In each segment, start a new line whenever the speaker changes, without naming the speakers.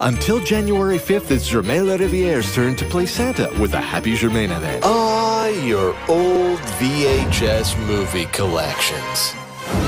Until January 5th, it's Germain Lariviere's turn to play Santa with a Happy Germain event.
Ah, your old VHS movie collections.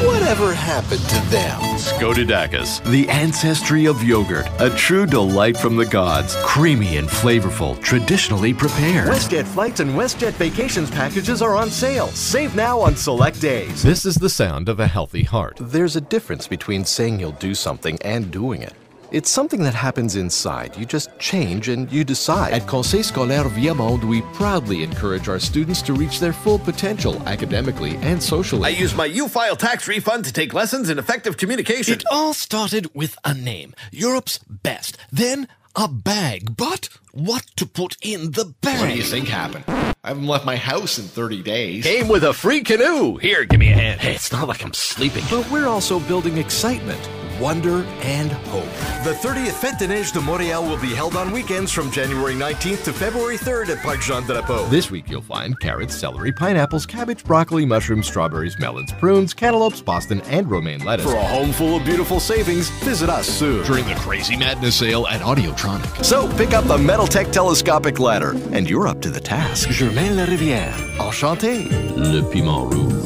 Whatever happened to them?
Skotidakis, the ancestry of yogurt, a true delight from the gods. Creamy and flavorful, traditionally prepared. WestJet flights and WestJet vacations packages are on sale. Save now on select days.
This is the sound of a healthy heart.
There's a difference between saying you'll do something and doing it. It's something that happens inside. You just change and you decide. At Conseil Scolaire Viamonde, we proudly encourage our students to reach their full potential academically and socially.
I use my U-File tax refund to take lessons in effective communication.
It all started with a name, Europe's best. Then a bag. But what to put in the bag?
What do you think happened? I haven't left my house in 30 days.
Came with a free canoe.
Here, give me a hand.
Hey, it's not like I'm sleeping.
But we're also building excitement, wonder, and hope.
The 30th Fête de Neige de Montréal will be held on weekends from January 19th to February 3rd at Parc Jean Drapeau.
This week you'll find carrots, celery, pineapples, cabbage, broccoli, mushrooms, strawberries, melons, prunes, cantaloupes, Boston, and romaine lettuce.
For a home full of beautiful savings, visit us soon.
During the Crazy Madness sale at Audiotronic.
So pick up the Metaltech telescopic ladder, and you're up to the task. Germain Larivière. Enchanté.
Le piment rouge.